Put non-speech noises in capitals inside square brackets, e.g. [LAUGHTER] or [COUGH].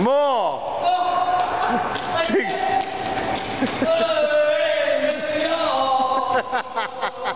뭐? 어! [LAUGHS] 어?